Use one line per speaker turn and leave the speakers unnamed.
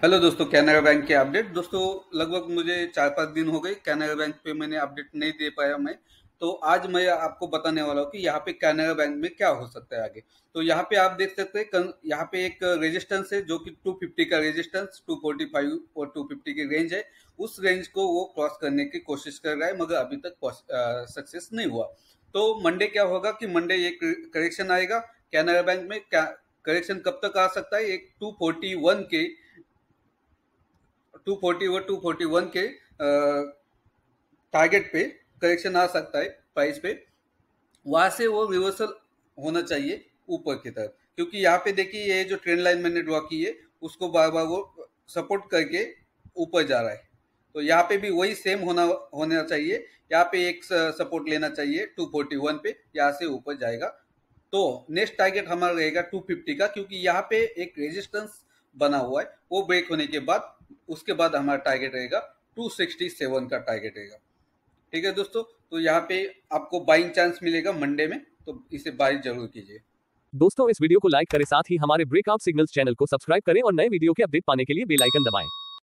Hello दोस्तों Canara bank के update दोस्तों, लगभग मुझे चार पाँच दिन हो गए कैनरा बैंक पे मैंने अपडेट नहीं दे पाया मैं। तो आज मैं आपको बताने वाला हूँ कि यहाँ पे कैनरा बैंक में क्या हो सकता है आगे। तो यहाँ पे आप देख सकते हैं यहाँ पे एक रेजिस्टेंस है जो कि 250 का रेजिस्टेंस 245 और 250 की रेंज है। उस रेंज को वो क्रॉस करने की कोशिश कर रहा है, मगर अभी तक सक्सेस नहीं हुआ। तो मंडे क्या होगा कि मंडे एक करेक्शन आएगा। कैनरा बैंक में क्या करेक्शन कब तक आ सकता है? एक टू के 240 और 241 के टारगेट पे करेक्शन आ सकता है प्राइस पे। वहाँ से वो रिवर्सल होना चाहिए ऊपर की तरफ़। क्योंकि यहाँ पे देखिए ये जो ट्रेंड लाइन मैंने ड्रॉ की है, उसको बार बार वो सपोर्ट करके ऊपर जा रहा है। तो यहाँ पे भी वही सेम होना होना चाहिए। यहाँ पे एक सपोर्ट लेना चाहिए 241 पे, यहाँ से ऊपर जाएगा। तो नेक्स्ट टारगेट हमारा रहेगा 250 का, क्योंकि यहाँ पे एक रेजिस्टेंस बना हुआ है। वो ब्रेक होने के बाद उसके बाद हमारा टारगेट रहेगा 267 का टारगेट रहेगा। ठीक है दोस्तों? तो यहाँ पे आपको बाइंग चांस मिलेगा मंडे में तो इसे बाय ज़रूर कीजिए।
दोस्तों, इस वीडियो को लाइक करें, साथ ही हमारे ब्रेकआउट सिग्नल्स चैनल को सब्सक्राइब करें और नए वीडियो के अपडेट पाने के लिए बेल आइकन दबाएँ।